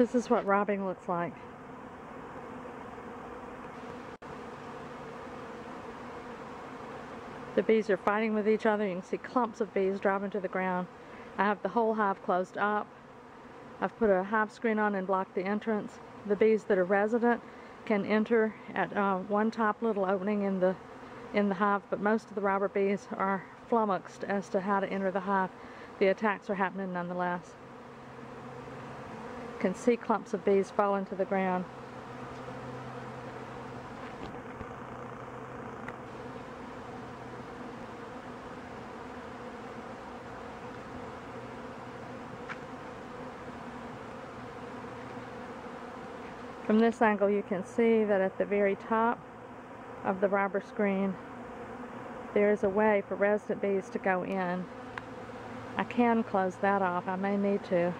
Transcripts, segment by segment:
This is what robbing looks like. The bees are fighting with each other. You can see clumps of bees dropping to the ground. I have the whole hive closed up. I've put a hive screen on and blocked the entrance. The bees that are resident can enter at uh, one top little opening in the in the hive, but most of the robber bees are flummoxed as to how to enter the hive. The attacks are happening nonetheless. Can see clumps of bees falling to the ground. From this angle you can see that at the very top of the robber screen there is a way for resident bees to go in. I can close that off, I may need to.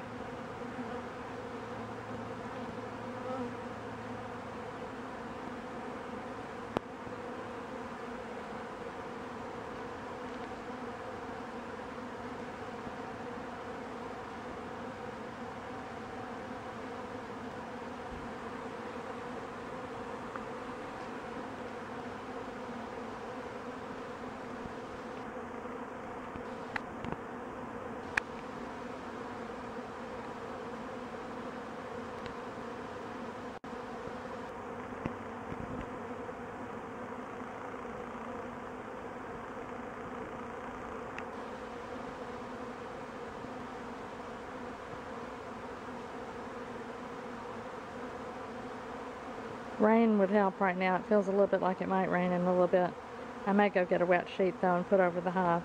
Rain would help right now. It feels a little bit like it might rain in a little bit. I may go get a wet sheet though and put over the hive.